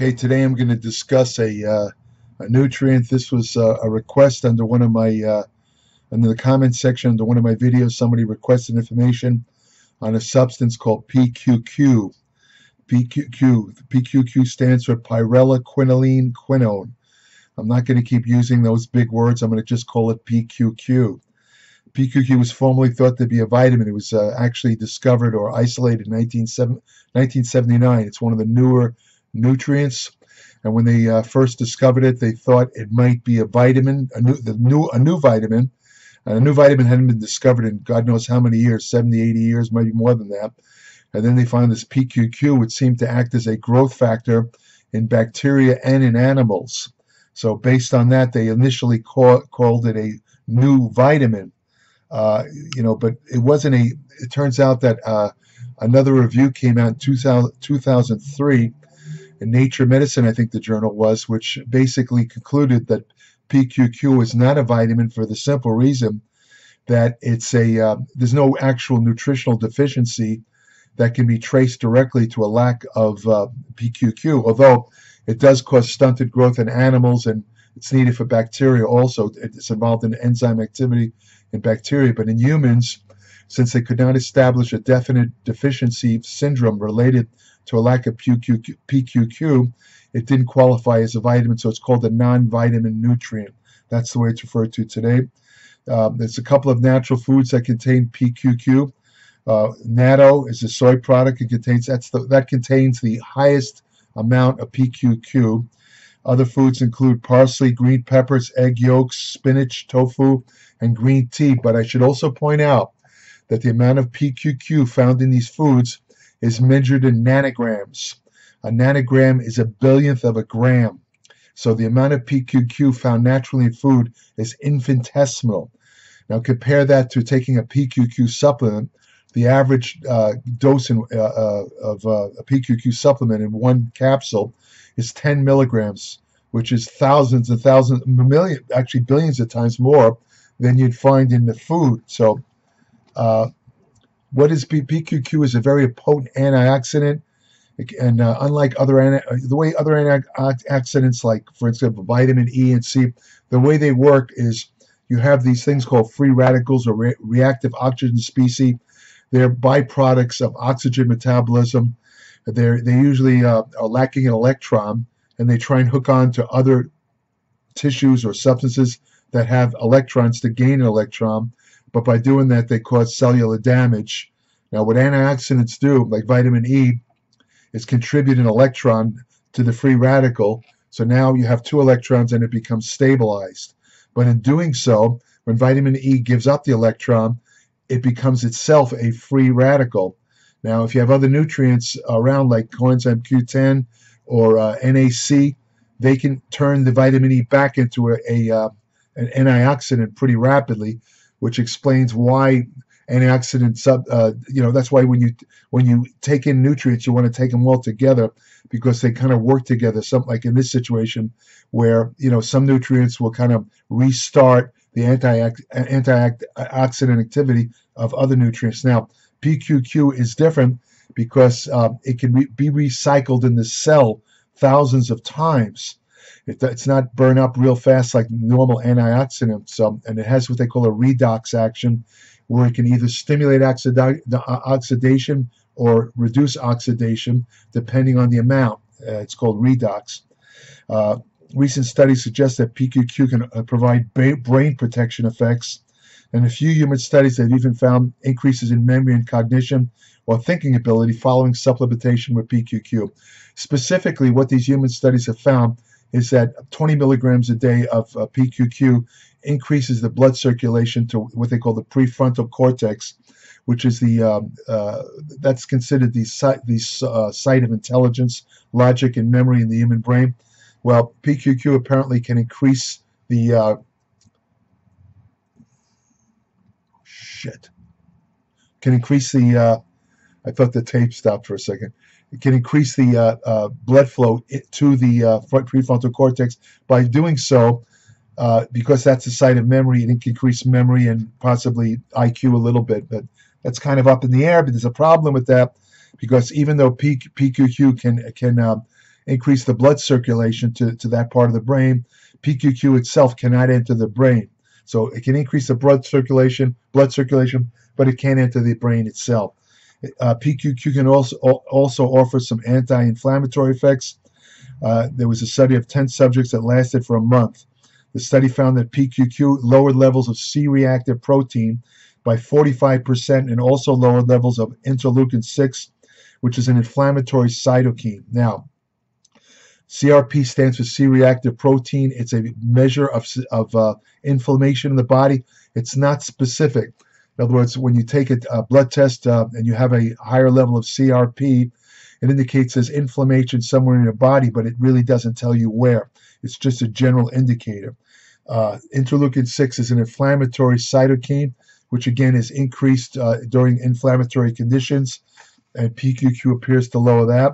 Okay, today I'm going to discuss a, uh, a nutrient. This was uh, a request under one of my, uh, under the comment section under one of my videos. Somebody requested information on a substance called PQQ. PQQ. PQQ stands for pyrroloquinoline quinone. I'm not going to keep using those big words. I'm going to just call it PQQ. PQQ was formerly thought to be a vitamin. It was uh, actually discovered or isolated in 1979. It's one of the newer nutrients. And when they uh, first discovered it, they thought it might be a vitamin, a new, the new, a new vitamin. And a new vitamin hadn't been discovered in God knows how many years, 70, 80 years, maybe more than that. And then they found this PQQ, which seemed to act as a growth factor in bacteria and in animals. So based on that, they initially call, called it a new vitamin. Uh, you know, but it wasn't a. It turns out that uh, another review came out in 2000, 2003 in Nature Medicine, I think the journal was, which basically concluded that PQQ is not a vitamin for the simple reason that it's a uh, there's no actual nutritional deficiency that can be traced directly to a lack of uh, PQQ, although it does cause stunted growth in animals and it's needed for bacteria also. It's involved in enzyme activity in bacteria, but in humans, since they could not establish a definite deficiency syndrome related to a lack of PQQ, it didn't qualify as a vitamin, so it's called a non-vitamin nutrient. That's the way it's referred to today. Um, there's a couple of natural foods that contain PQQ. Uh, natto is a soy product. It contains that's the, that contains the highest amount of PQQ. Other foods include parsley, green peppers, egg yolks, spinach, tofu, and green tea. But I should also point out that the amount of PQQ found in these foods is measured in nanograms. A nanogram is a billionth of a gram. So the amount of PQQ found naturally in food is infinitesimal. Now compare that to taking a PQQ supplement. The average uh, dose in, uh, uh, of uh, a PQQ supplement in one capsule is 10 milligrams, which is thousands and thousands, million, actually billions of times more than you'd find in the food. So uh, what is PQQ is a very potent antioxidant, and uh, unlike other the way other antioxidants, like for instance vitamin E and C, the way they work is you have these things called free radicals or re- reactive oxygen species. They're byproducts of oxygen metabolism. They're they usually uh, are lacking an electron, and they try and hook on to other tissues or substances that have electrons to gain an electron but by doing that, they cause cellular damage. Now, what antioxidants do, like vitamin E, is contribute an electron to the free radical. So now you have two electrons and it becomes stabilized. But in doing so, when vitamin E gives up the electron, it becomes itself a free radical. Now, if you have other nutrients around, like coenzyme Q10 or uh, NAC, they can turn the vitamin E back into a, a uh, an antioxidant pretty rapidly which explains why antioxidant sub uh, you know that's why when you when you take in nutrients you want to take them all together because they kind of work together some like in this situation where you know some nutrients will kind of restart the anti antioxidant activity of other nutrients. Now pqq is different because uh, it can re be recycled in the cell thousands of times it, it's not burn up real fast like normal antioxidants, and it has what they call a redox action, where it can either stimulate oxida uh, oxidation or reduce oxidation, depending on the amount. Uh, it's called redox. Uh, recent studies suggest that PQQ can uh, provide brain protection effects, and a few human studies have even found increases in memory and cognition or thinking ability following supplementation with PQQ. Specifically, what these human studies have found is that 20 milligrams a day of uh, PQQ increases the blood circulation to what they call the prefrontal cortex, which is the um, uh, that's considered the site the uh, site of intelligence, logic, and memory in the human brain. Well, PQQ apparently can increase the uh, shit can increase the uh, I thought the tape stopped for a second it can increase the uh, uh, blood flow to the uh, prefrontal cortex. By doing so, uh, because that's the site of memory, it can increase memory and possibly IQ a little bit. But that's kind of up in the air. But there's a problem with that because even though P- PQQ can can uh, increase the blood circulation to, to that part of the brain. PQQ itself cannot enter the brain. So it can increase the blood circulation, blood circulation, but it can't enter the brain itself. Uh, PQQ can also also offer some anti-inflammatory effects. Uh, there was a study of 10 subjects that lasted for a month. The study found that PQQ lowered levels of C-reactive protein by 45% and also lowered levels of interleukin 6, which is an inflammatory cytokine. Now, CRP stands for C-reactive protein. It's a measure of, of uh, inflammation in the body. It's not specific. In other words, when you take a, a blood test uh, and you have a higher level of CRP, it indicates there's inflammation somewhere in your body, but it really doesn't tell you where. It's just a general indicator. Uh, interleukin 6 is an inflammatory cytokine, which again is increased uh, during inflammatory conditions, and PQQ appears to lower that.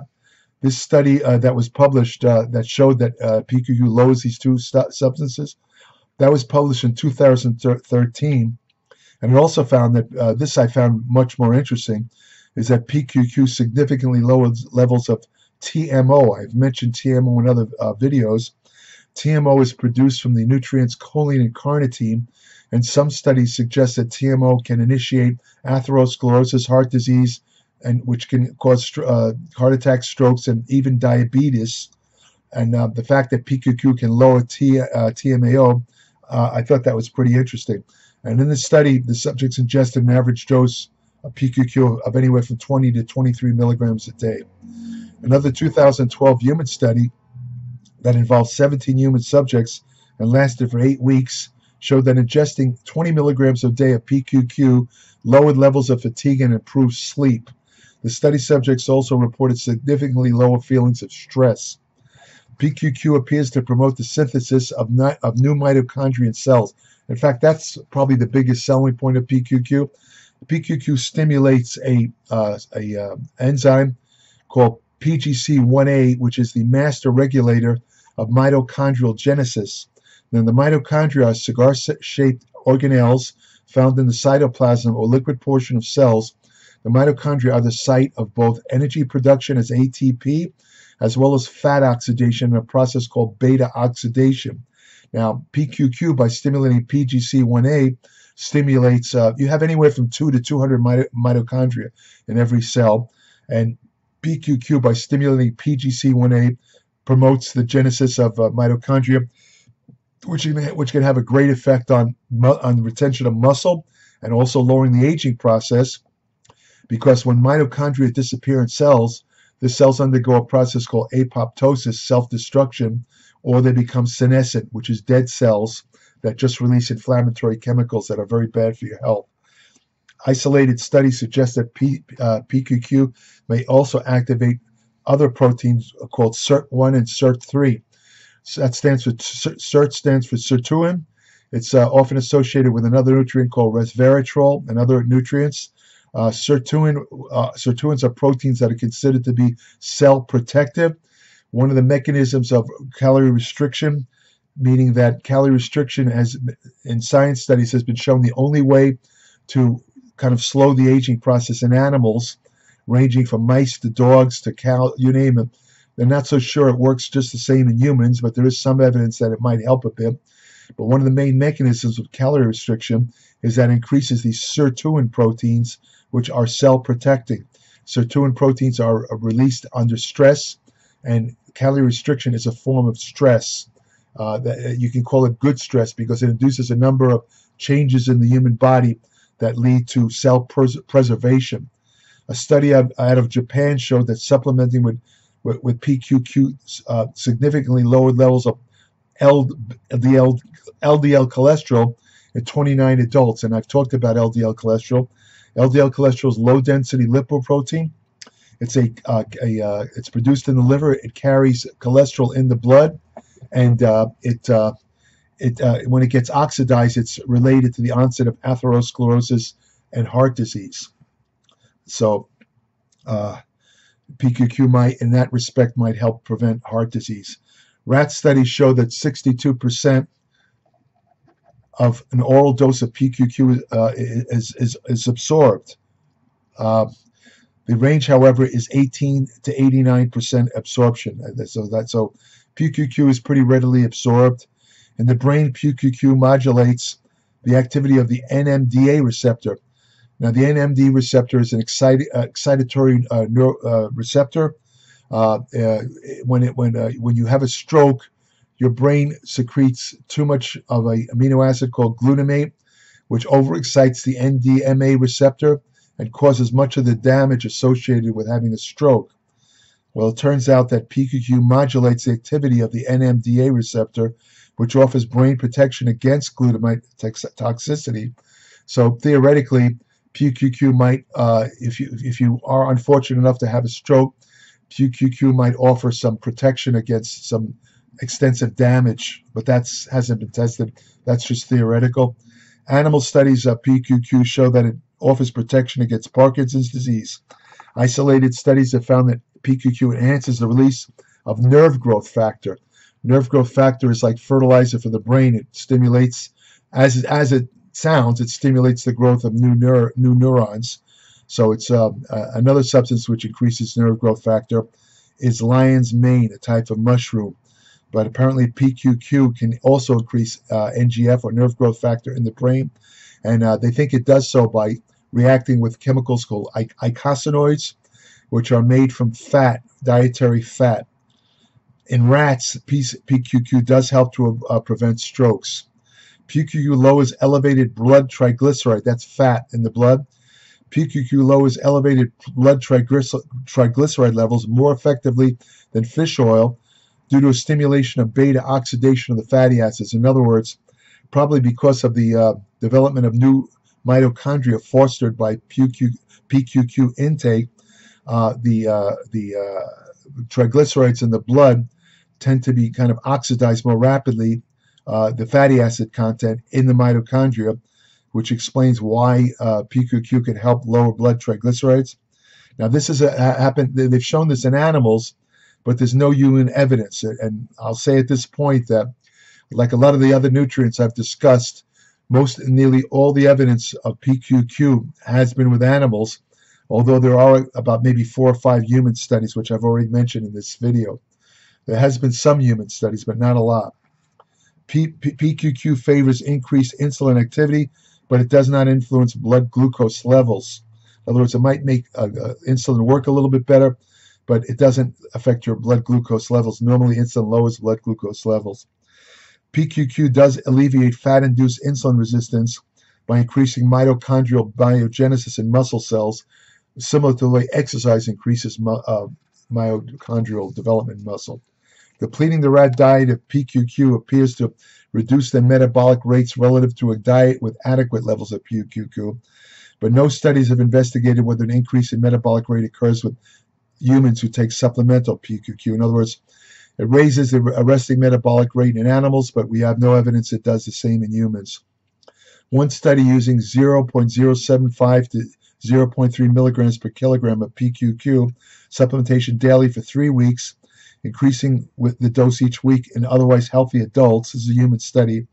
This study uh, that was published uh, that showed that uh, PQQ lowers these two substances, that was published in 2013, and it also found that uh, this I found much more interesting, is that PQQ significantly lowers levels of TMO. I've mentioned TMO in other uh, videos. TMO is produced from the nutrients choline and carnitine, and some studies suggest that TMO can initiate atherosclerosis, heart disease, and which can cause uh, heart attacks, strokes, and even diabetes. And uh, the fact that PQQ can lower T, uh, TMAO, uh, I thought that was pretty interesting. And in this study, the subjects ingested an average dose of PQQ of anywhere from 20 to 23 milligrams a day. Another 2012 human study that involved 17 human subjects and lasted for eight weeks showed that ingesting 20 milligrams a day of PQQ lowered levels of fatigue and improved sleep. The study subjects also reported significantly lower feelings of stress. PQQ appears to promote the synthesis of, of new mitochondrial cells. In fact, that's probably the biggest selling point of PQQ. PQQ stimulates a, uh, a uh, enzyme called PGC1A, which is the master regulator of mitochondrial genesis. Then the mitochondria are cigar-shaped organelles found in the cytoplasm or liquid portion of cells the mitochondria are the site of both energy production as ATP as well as fat oxidation in a process called beta oxidation. Now, PQQ, by stimulating PGC1A, stimulates, uh, you have anywhere from 2 to 200 mitochondria in every cell. And PQQ, by stimulating PGC1A, promotes the genesis of uh, mitochondria, which can, which can have a great effect on, on retention of muscle and also lowering the aging process because when mitochondria disappear in cells, the cells undergo a process called apoptosis, self-destruction, or they become senescent, which is dead cells that just release inflammatory chemicals that are very bad for your health. Isolated studies suggest that P, uh, PQQ may also activate other proteins called SIRT1 and SIRT3. So that stands for SIRT stands for sirtuin. It's uh, often associated with another nutrient called resveratrol and other nutrients. Uh, sirtuin, uh, sirtuins are proteins that are considered to be cell protective. One of the mechanisms of calorie restriction, meaning that calorie restriction, has in science studies, has been shown the only way to kind of slow the aging process in animals, ranging from mice to dogs to cow, you name it. They're not so sure it works just the same in humans, but there is some evidence that it might help a bit. But one of the main mechanisms of calorie restriction is that increases these sirtuin proteins, which are cell protecting. Sirtuin proteins are released under stress, and calorie restriction is a form of stress. Uh, that uh, you can call it good stress because it induces a number of changes in the human body that lead to cell pres preservation. A study out, of Japan showed that supplementing with with, with PQQ uh, significantly lowered levels of LDL, LDL cholesterol in 29 adults, and I've talked about LDL cholesterol. LDL cholesterol is low density lipoprotein. It's a, uh, a uh, it's produced in the liver. It carries cholesterol in the blood, and uh, it uh, it uh, when it gets oxidized, it's related to the onset of atherosclerosis and heart disease. So, uh, PQQ might, in that respect, might help prevent heart disease. Rat studies show that 62% of an oral dose of PQQ uh, is, is, is absorbed. Uh, The range, however, is 18 to 89% absorption. Uh, so that so PQQ is pretty readily absorbed. and the brain, PQQ modulates the activity of the NMDA receptor. Now, the NMDA receptor is an uh, excitatory uh, neuro, uh, receptor. Uh, uh, when it when when you have a stroke, your brain secretes too much of a amino acid called glutamate, which overexcites the NMDA receptor and causes much of the damage associated with having a stroke. Well, it turns out that PQQ modulates the activity of the NMDA receptor, which offers brain protection against glutamate toxicity. So theoretically, PQQ might, uh, if you if you are unfortunate enough to have a stroke, PQQ might offer some protection against some extensive damage, but that hasn't been tested. That's just theoretical. Animal studies of PQQ show that it offers protection against Parkinson's disease. Isolated studies have found that PQQ enhances the release of nerve growth factor. Nerve growth factor is like fertilizer for the brain. It stimulates, as as it sounds, it stimulates the growth of new neur- new neurons. So it's uh, uh, another substance which increases nerve growth factor is lion's mane, a type of mushroom. But apparently PQQ can also increase uh, NGF or nerve growth factor in the brain, and uh, they think it does so by reacting with chemicals called eicosanoids, which are made from fat, dietary fat. In rats, PQQ does help to uh, prevent strokes. PQQ lowers elevated blood triglyceride, that's fat in the blood. PQQ lowers elevated blood triglyceride levels more effectively than fish oil due to a stimulation of beta oxidation of the fatty acids. In other words, probably because of the uh, development of new mitochondria fostered by PQ, PQQ intake, uh, the uh, the uh, triglycerides in the blood tend to be kind of oxidized more rapidly, uh, the fatty acid content in the mitochondria, which explains why uh, PQQ can help lower blood triglycerides. Now, this has happened. They've shown this in animals, but there's no human evidence. And I'll say at this point that, like a lot of the other nutrients I've discussed, most nearly all the evidence of PQQ has been with animals, although there are about maybe four or five human studies, which I've already mentioned in this video. There has been some human studies, but not a lot. P PQQ favors increased insulin activity, but it does not influence blood glucose levels. In other words, it might make uh, uh, insulin work a little bit better, but it doesn't affect your blood glucose levels. Normally, insulin lowers blood glucose levels. PQQ does alleviate fat-induced insulin resistance by increasing mitochondrial biogenesis in muscle cells, similar to the way exercise increases uh, mitochondrial development in muscle. Depleting the rat diet of PQQ appears to reduce their metabolic rates relative to a diet with adequate levels of PQQ, but no studies have investigated whether an increase in metabolic rate occurs with humans who take supplemental PQQ. In other words, it raises the resting metabolic rate in animals, but we have no evidence it does the same in humans. One study using 0.075 to 0.3 milligrams per kilogram of PQQ supplementation daily for three weeks, increasing with the dose each week in otherwise healthy adults, this is a human study,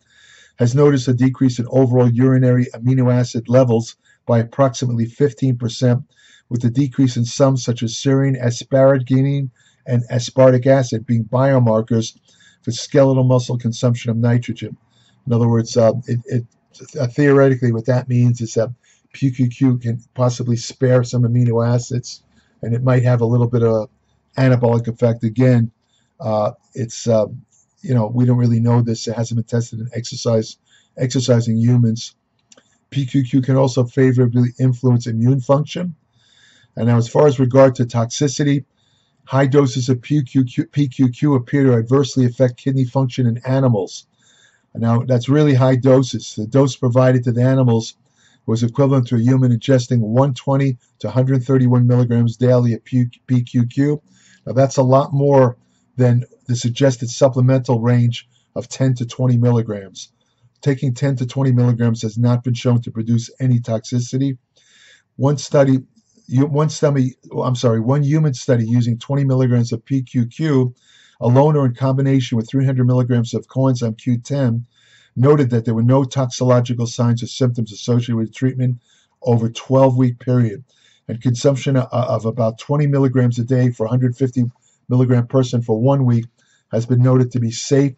has noticed a decrease in overall urinary amino acid levels by approximately 15%, with a decrease in some such as serine, asparagine, and aspartic acid being biomarkers for skeletal muscle consumption of nitrogen. In other words, uh, it, it uh, theoretically, what that means is that PQQ can possibly spare some amino acids, and it might have a little bit of anabolic effect. Again, uh, it's uh, you know we don't really know this. It hasn't been tested in exercise exercising humans. PQQ can also favorably influence immune function. And now, as far as regard to toxicity, High doses of PQQ, PQQ appear to adversely affect kidney function in animals. Now, that's really high doses. The dose provided to the animals was equivalent to a human ingesting 120 to 131 milligrams daily of PQQ. Now, that's a lot more than the suggested supplemental range of 10 to 20 milligrams. Taking 10 to 20 milligrams has not been shown to produce any toxicity. One study one study, I'm sorry, one human study using 20 milligrams of PQQ alone or in combination with 300 milligrams of coenzyme Q10 noted that there were no toxicological signs or symptoms associated with treatment over a 12 week period. and consumption of about 20 milligrams a day for 150 milligram person for one week has been noted to be safe.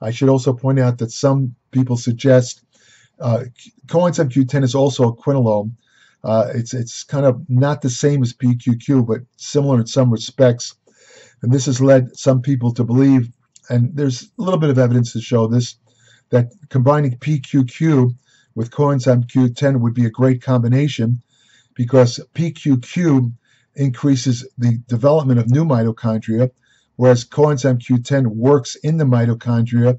I should also point out that some people suggest uh, coenzyme Q10 is also a quinolone. Uh, it's it's kind of not the same as PQQ, but similar in some respects. And this has led some people to believe, and there's a little bit of evidence to show this, that combining PQQ with coenzyme Q10 would be a great combination because PQQ increases the development of new mitochondria, whereas coenzyme Q10 works in the mitochondria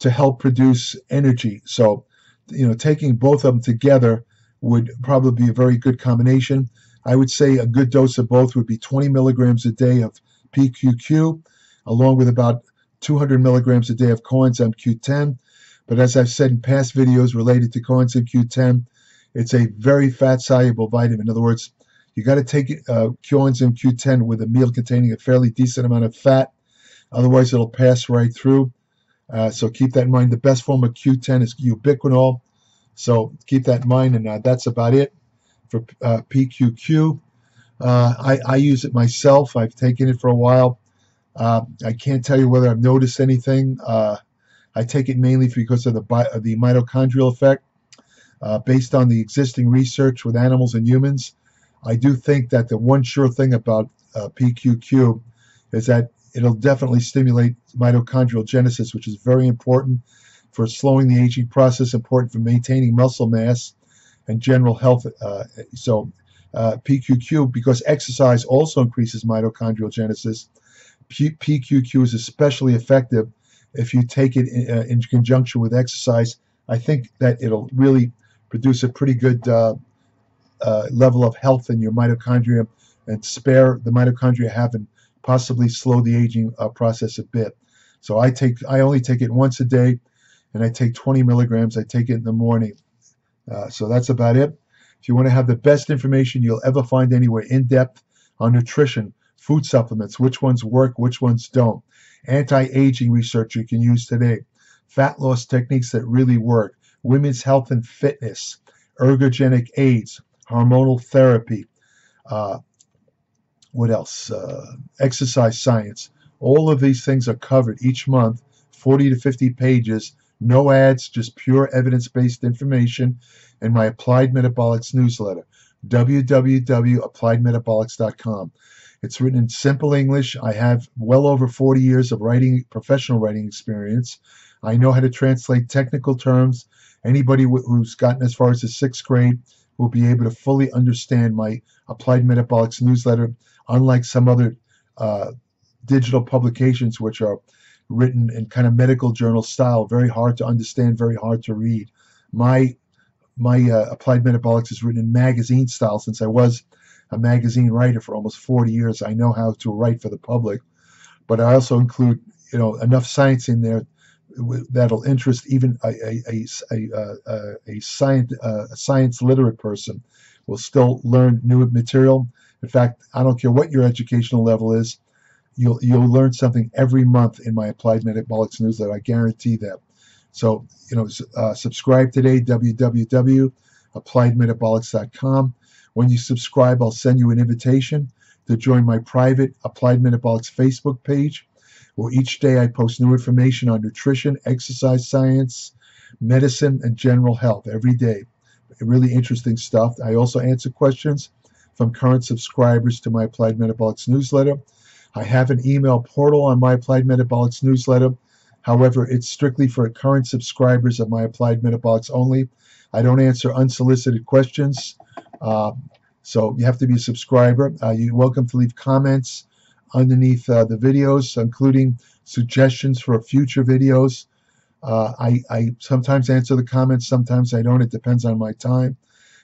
to help produce energy. So, you know, taking both of them together would probably be a very good combination. I would say a good dose of both would be 20 milligrams a day of PQQ, along with about 200 milligrams a day of coenzyme Q10. But as I've said in past videos related to coenzyme Q10, it's a very fat soluble vitamin. In other words, you got to take uh, coenzyme Q10 with a meal containing a fairly decent amount of fat. Otherwise, it'll pass right through. Uh, so keep that in mind. The best form of Q10 is ubiquinol. So keep that in mind, and uh, that's about it for uh, PQQ. Uh, I, I, use it myself. I've taken it for a while. Uh, I can't tell you whether I've noticed anything. I take it mainly because of the, the mitochondrial effect. Uh, based on the existing research with animals and humans, I do think that the one sure thing about uh, PQQ is that it'll definitely stimulate mitochondrial genesis, which is very important for slowing the aging process, important for maintaining muscle mass and general health. Uh, so, uh, PQQ, because exercise also increases mitochondrial genesis, P- PQQ is especially effective if you take it in, uh, in conjunction with exercise. I think that it'll really produce a pretty good uh, uh, level of health in your mitochondria and spare the mitochondria have and possibly slow the aging uh, process a bit. So I take I only take it once a day, and I take 20 milligrams. I take it in the morning. Uh, so that's about it. If you want to have the best information you'll ever find anywhere in depth on nutrition, food supplements, which ones work, which ones don't, anti-aging research you can use today, fat loss techniques that really work, women's health and fitness, ergogenic aids, hormonal therapy, uh, what else? Uh, exercise science. All of these things are covered each month, 40 to 50 pages, no ads, just pure evidence based information in my Applied Metabolics newsletter, www.appliedmetabolics.com. It's written in simple English. I have well over 40 years of writing, professional writing experience. I know how to translate technical terms Anybody who's gotten as far as the sixth grade will be able to fully understand my Applied Metabolics newsletter, unlike some other uh, digital publications which are written in kind of medical journal style, very hard to understand, very hard to read. My my uh, Applied Metabolics is written in magazine style since I was a magazine writer for almost 40 years. I know how to write for the public, but I also include you know enough science in there that'll interest even a a a, a, a, a science uh, a science literate person will still learn new material. In fact, I don't care what your educational level is, you'll you'll learn something every month in my Applied Metabolics newsletter. I guarantee that. So you know, uh, subscribe today. www.appliedmetabolics.com. When you subscribe, I'll send you an invitation to join my private Applied Metabolics Facebook page where each day I post new information on nutrition, exercise science, medicine, and general health every day. Really interesting stuff. I also answer questions from current subscribers to my Applied Metabolics newsletter. I have an email portal on my Applied Metabolics newsletter. However, it's strictly for current subscribers of my Applied Metabolics only. I don't answer unsolicited questions. Uh, so you have to be a subscriber. Uh, you're welcome to leave comments underneath uh, the videos, including suggestions for future videos. Uh, I, I sometimes answer the comments, sometimes I don't. It depends on my time.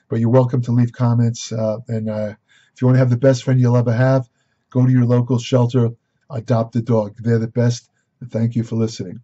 But you're welcome to leave comments. Uh, and uh, if you want to have the best friend you'll ever have, go to your local shelter, adopt a dog. They're the best. Thank you for listening.